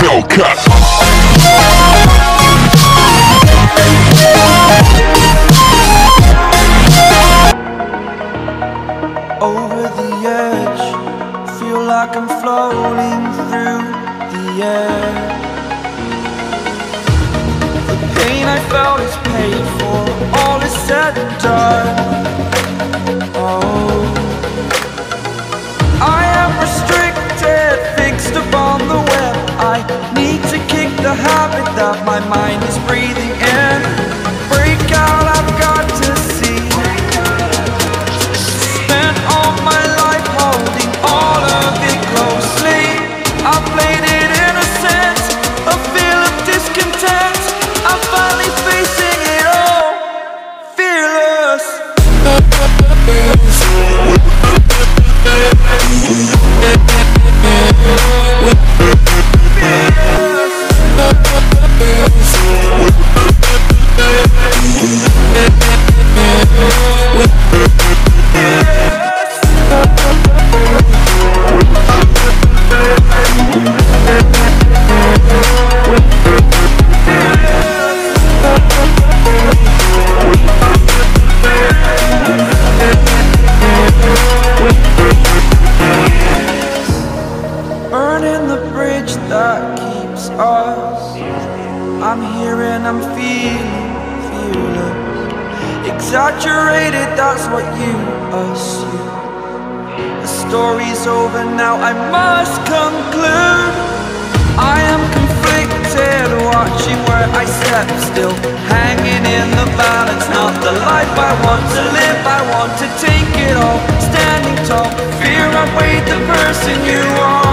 Hellcat. to take it all, standing tall. Fear outweighed the person you are.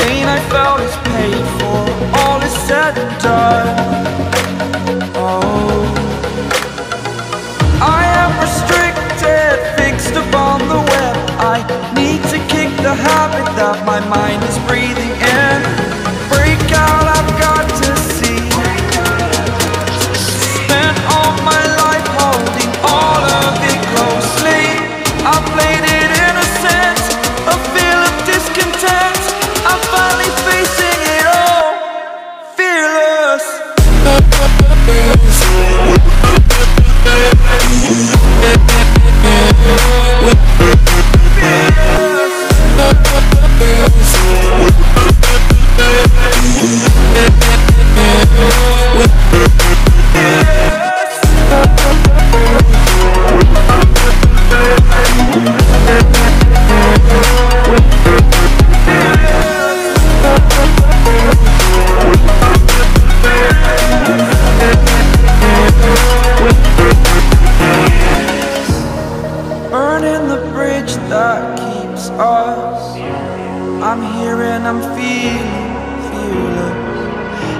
Pain I felt is paid for, all is said and done.